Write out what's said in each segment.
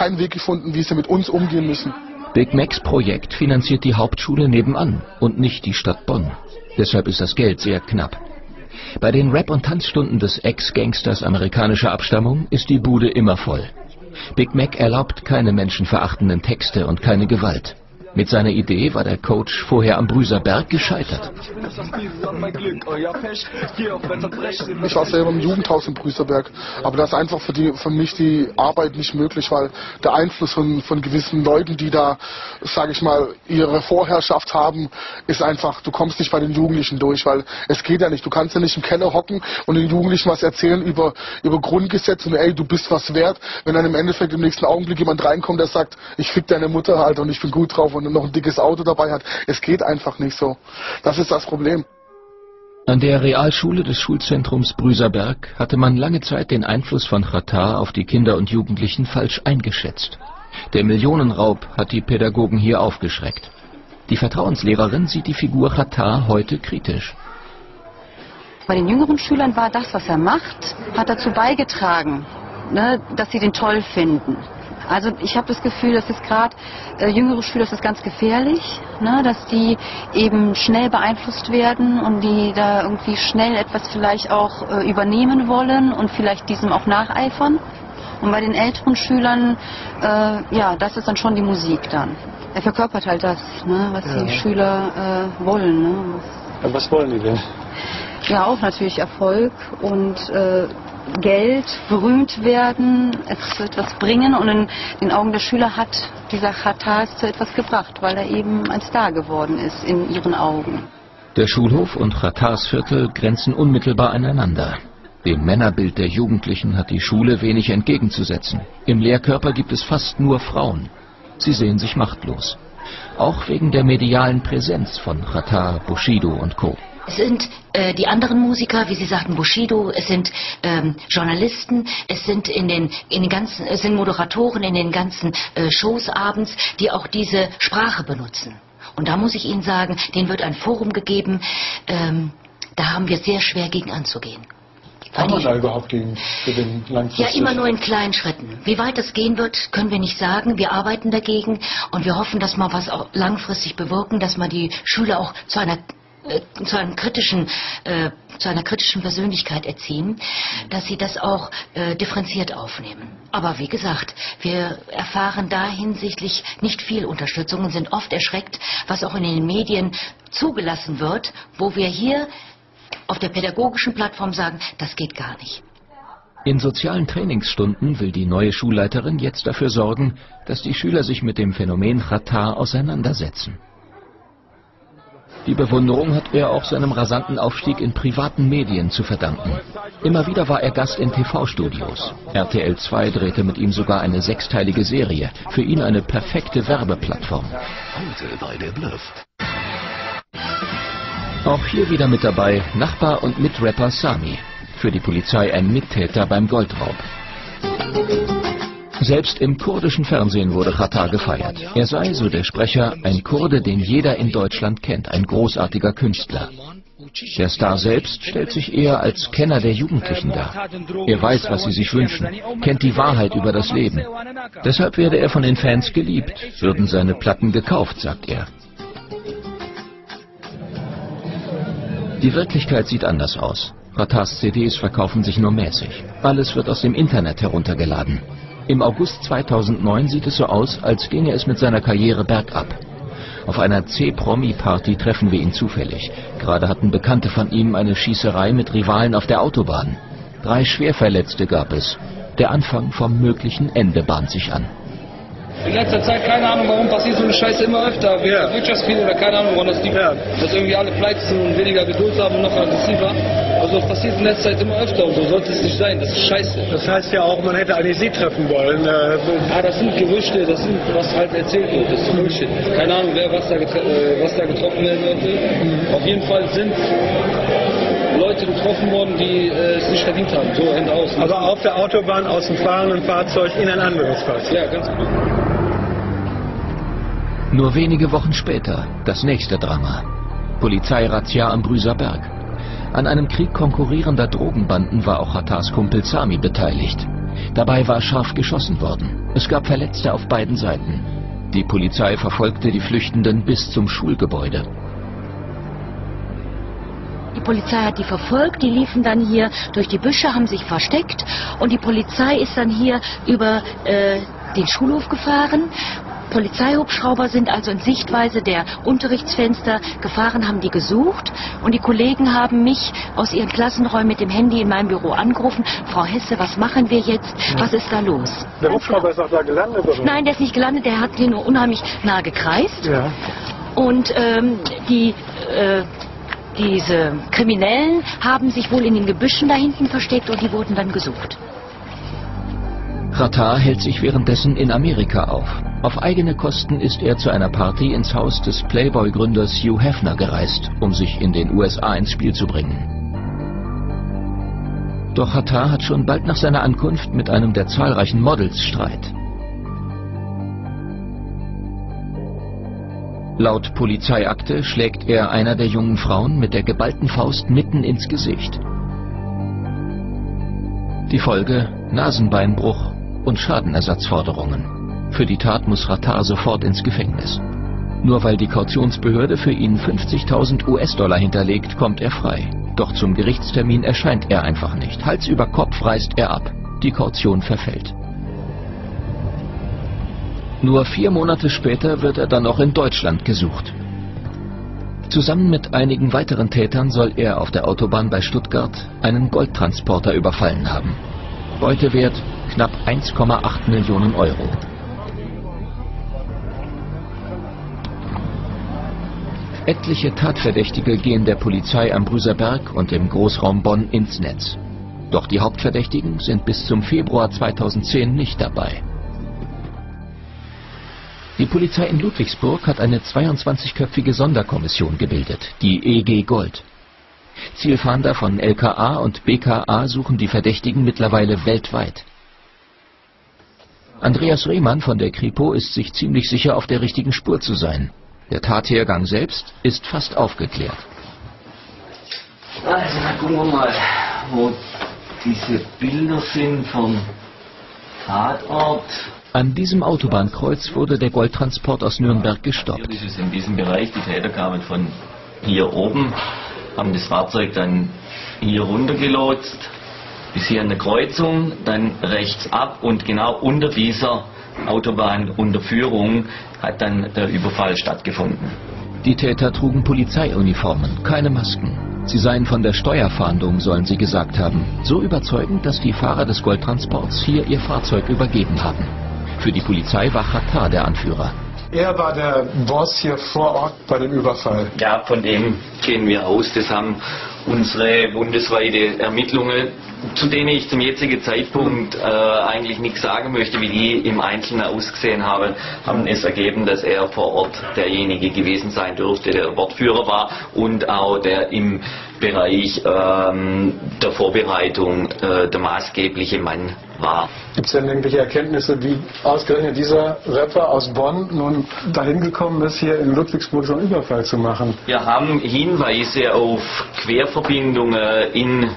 keinen Weg gefunden, wie sie mit uns umgehen müssen. Big Macs Projekt finanziert die Hauptschule nebenan und nicht die Stadt Bonn. Deshalb ist das Geld sehr knapp. Bei den Rap- und Tanzstunden des Ex-Gangsters amerikanischer Abstammung ist die Bude immer voll. Big Mac erlaubt keine menschenverachtenden Texte und keine Gewalt. Mit seiner Idee war der Coach vorher am Brüserberg gescheitert. Ich war selber im Jugendhaus in Brüserberg, aber das ist einfach für, die, für mich die Arbeit nicht möglich, weil der Einfluss von, von gewissen Leuten, die da, sage ich mal, ihre Vorherrschaft haben, ist einfach, du kommst nicht bei den Jugendlichen durch, weil es geht ja nicht. Du kannst ja nicht im Keller hocken und den Jugendlichen was erzählen über, über Grundgesetze und ey, du bist was wert, wenn dann im Endeffekt im nächsten Augenblick jemand reinkommt, der sagt, ich fick deine Mutter halt und ich bin gut drauf und noch ein dickes Auto dabei hat. Es geht einfach nicht so. Das ist das Problem. An der Realschule des Schulzentrums Brüserberg hatte man lange Zeit den Einfluss von Xatar auf die Kinder und Jugendlichen falsch eingeschätzt. Der Millionenraub hat die Pädagogen hier aufgeschreckt. Die Vertrauenslehrerin sieht die Figur Xatar heute kritisch. Bei den jüngeren Schülern war das, was er macht, hat dazu beigetragen, ne, dass sie den toll finden. Also ich habe das Gefühl, dass es gerade äh, jüngere Schüler das ist ganz gefährlich, ne, dass die eben schnell beeinflusst werden und die da irgendwie schnell etwas vielleicht auch äh, übernehmen wollen und vielleicht diesem auch nacheifern. Und bei den älteren Schülern, äh, ja, das ist dann schon die Musik dann. Er verkörpert halt das, ne, was ja. die Schüler äh, wollen. Ne. Was, was wollen die denn? Ja, auch natürlich Erfolg und äh, Geld, berühmt werden, es zu etwas bringen und in den Augen der Schüler hat dieser Chata es zu etwas gebracht, weil er eben ein Star geworden ist in ihren Augen. Der Schulhof und Chatars Viertel grenzen unmittelbar aneinander. Dem Männerbild der Jugendlichen hat die Schule wenig entgegenzusetzen. Im Lehrkörper gibt es fast nur Frauen. Sie sehen sich machtlos. Auch wegen der medialen Präsenz von Chatar, Bushido und Co. Es sind äh, die anderen Musiker, wie Sie sagten, Bushido, es sind ähm, Journalisten, es sind in den, in den ganzen, es sind Moderatoren in den ganzen äh, Shows abends, die auch diese Sprache benutzen. Und da muss ich Ihnen sagen, denen wird ein Forum gegeben, ähm, da haben wir sehr schwer gegen anzugehen. Kann man da überhaupt gegen gewinnen? Ja, immer nur in kleinen Schritten. Wie weit das gehen wird, können wir nicht sagen. Wir arbeiten dagegen und wir hoffen, dass wir was auch langfristig bewirken, dass man die Schüler auch zu einer zu einem kritischen, äh, zu einer kritischen Persönlichkeit erziehen, dass sie das auch äh, differenziert aufnehmen. Aber wie gesagt, wir erfahren da hinsichtlich nicht viel Unterstützung und sind oft erschreckt, was auch in den Medien zugelassen wird, wo wir hier auf der pädagogischen Plattform sagen, das geht gar nicht. In sozialen Trainingsstunden will die neue Schulleiterin jetzt dafür sorgen, dass die Schüler sich mit dem Phänomen Khatar auseinandersetzen. Die Bewunderung hat er auch seinem rasanten Aufstieg in privaten Medien zu verdanken. Immer wieder war er Gast in TV-Studios. RTL 2 drehte mit ihm sogar eine sechsteilige Serie. Für ihn eine perfekte Werbeplattform. Heute bei der Bluff. Auch hier wieder mit dabei Nachbar und Mitrapper Sami. Für die Polizei ein Mittäter beim Goldraub. Selbst im kurdischen Fernsehen wurde Khatar gefeiert. Er sei, so der Sprecher, ein Kurde, den jeder in Deutschland kennt, ein großartiger Künstler. Der Star selbst stellt sich eher als Kenner der Jugendlichen dar. Er weiß, was sie sich wünschen, kennt die Wahrheit über das Leben. Deshalb werde er von den Fans geliebt, würden seine Platten gekauft, sagt er. Die Wirklichkeit sieht anders aus. Ratars CDs verkaufen sich nur mäßig. Alles wird aus dem Internet heruntergeladen. Im August 2009 sieht es so aus, als ginge es mit seiner Karriere bergab. Auf einer C-Promi-Party treffen wir ihn zufällig. Gerade hatten Bekannte von ihm eine Schießerei mit Rivalen auf der Autobahn. Drei Schwerverletzte gab es. Der Anfang vom möglichen Ende bahnt sich an. In letzter Zeit, keine Ahnung warum, passiert so eine Scheiße immer öfter. Ja. Wirtschaftsfehler oder keine Ahnung, woran das liegt. Ja. Dass irgendwie alle pleite sind und weniger Geduld haben und noch aggressiver. Also das passiert in letzter Zeit immer öfter und so sollte es nicht sein. Das ist scheiße. Das heißt ja auch, man hätte eigentlich sie treffen wollen. Äh, ah, das sind Gerüchte, das sind, was halt erzählt wird. Das ist Bullshit. Keine Ahnung, wer was da, äh, was da getroffen werden sollte. Mhm. Auf jeden Fall sind Leute getroffen worden, die äh, es nicht verdient haben. So Ende aus. Aber auf der Autobahn aus dem fahrenden Fahrzeug in ein anderes Fahrzeug. Ja, ganz genau. Nur wenige Wochen später das nächste Drama. Polizeirazzia am Brüserberg. An einem Krieg konkurrierender Drogenbanden war auch Hatars Kumpel Sami beteiligt. Dabei war scharf geschossen worden. Es gab Verletzte auf beiden Seiten. Die Polizei verfolgte die Flüchtenden bis zum Schulgebäude. Die Polizei hat die verfolgt, die liefen dann hier durch die Büsche, haben sich versteckt und die Polizei ist dann hier über äh, den Schulhof gefahren. Polizeihubschrauber sind also in Sichtweise der Unterrichtsfenster gefahren, haben die gesucht und die Kollegen haben mich aus ihren Klassenräumen mit dem Handy in meinem Büro angerufen. Frau Hesse, was machen wir jetzt? Was ist da los? Der Hubschrauber ist auch da gelandet, oder? Nein, der ist nicht gelandet, der hat hier nur unheimlich nah gekreist. Ja. Und ähm, die, äh, diese Kriminellen haben sich wohl in den Gebüschen da hinten versteckt und die wurden dann gesucht. Ratar hält sich währenddessen in Amerika auf. Auf eigene Kosten ist er zu einer Party ins Haus des Playboy-Gründers Hugh Hefner gereist, um sich in den USA ins Spiel zu bringen. Doch Hattar hat schon bald nach seiner Ankunft mit einem der zahlreichen Models Streit. Laut Polizeiakte schlägt er einer der jungen Frauen mit der geballten Faust mitten ins Gesicht. Die Folge Nasenbeinbruch und Schadenersatzforderungen. Für die Tat muss Rattar sofort ins Gefängnis. Nur weil die Kautionsbehörde für ihn 50.000 US-Dollar hinterlegt, kommt er frei. Doch zum Gerichtstermin erscheint er einfach nicht. Hals über Kopf reist er ab. Die Kaution verfällt. Nur vier Monate später wird er dann auch in Deutschland gesucht. Zusammen mit einigen weiteren Tätern soll er auf der Autobahn bei Stuttgart einen Goldtransporter überfallen haben. Beutewert knapp 1,8 Millionen Euro. Etliche Tatverdächtige gehen der Polizei am Brüserberg und im Großraum Bonn ins Netz. Doch die Hauptverdächtigen sind bis zum Februar 2010 nicht dabei. Die Polizei in Ludwigsburg hat eine 22-köpfige Sonderkommission gebildet, die EG Gold. Zielfahnder von LKA und BKA suchen die Verdächtigen mittlerweile weltweit. Andreas Rehmann von der Kripo ist sich ziemlich sicher, auf der richtigen Spur zu sein. Der Tathergang selbst ist fast aufgeklärt. Also, dann gucken wir mal, wo diese Bilder sind vom Tatort. An diesem Autobahnkreuz wurde der Goldtransport aus Nürnberg gestoppt. Das ist in diesem Bereich, die Täter kamen von hier oben, haben das Fahrzeug dann hier runtergelotst, bis hier an der Kreuzung, dann rechts ab und genau unter dieser Autobahnunterführung hat dann der Überfall stattgefunden. Die Täter trugen Polizeiuniformen, keine Masken. Sie seien von der Steuerfahndung, sollen sie gesagt haben. So überzeugend, dass die Fahrer des Goldtransports hier ihr Fahrzeug übergeben haben. Für die Polizei war Khatar der Anführer. Er war der Boss hier vor Ort bei dem Überfall. Ja, von dem gehen wir aus. Das haben unsere bundesweite Ermittlungen, zu denen ich zum jetzigen Zeitpunkt äh, eigentlich nichts sagen möchte, wie die im Einzelnen ausgesehen haben, haben es ergeben, dass er vor Ort derjenige gewesen sein dürfte, der Wortführer war und auch der im Bereich ähm, der Vorbereitung äh, der maßgebliche Mann war. Gibt es denn irgendwelche Erkenntnisse, wie ausgerechnet dieser Rapper aus Bonn nun dahin gekommen ist, hier in Ludwigsburg so einen Überfall zu machen? Wir haben Hinweise auf Querverbindungen in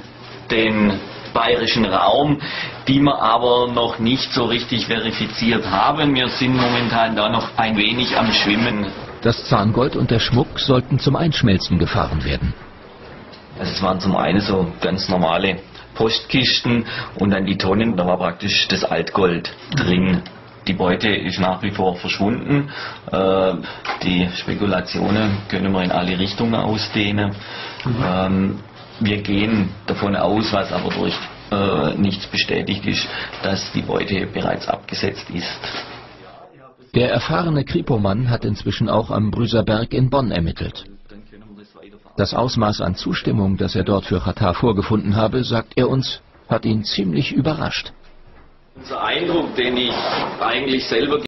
den bayerischen Raum, die wir aber noch nicht so richtig verifiziert haben. Wir sind momentan da noch ein wenig am Schwimmen. Das Zahngold und der Schmuck sollten zum Einschmelzen gefahren werden. Also es waren zum einen so ganz normale Postkisten und dann die Tonnen, da war praktisch das Altgold drin. Die Beute ist nach wie vor verschwunden. Äh, die Spekulationen können wir in alle Richtungen ausdehnen. Ähm, wir gehen davon aus, was aber durch äh, nichts bestätigt ist, dass die Beute bereits abgesetzt ist. Der erfahrene Kripomann hat inzwischen auch am Brüserberg in Bonn ermittelt. Das Ausmaß an Zustimmung, das er dort für Khatar vorgefunden habe, sagt er uns, hat ihn ziemlich überrascht. Unser Eindruck, den ich eigentlich selber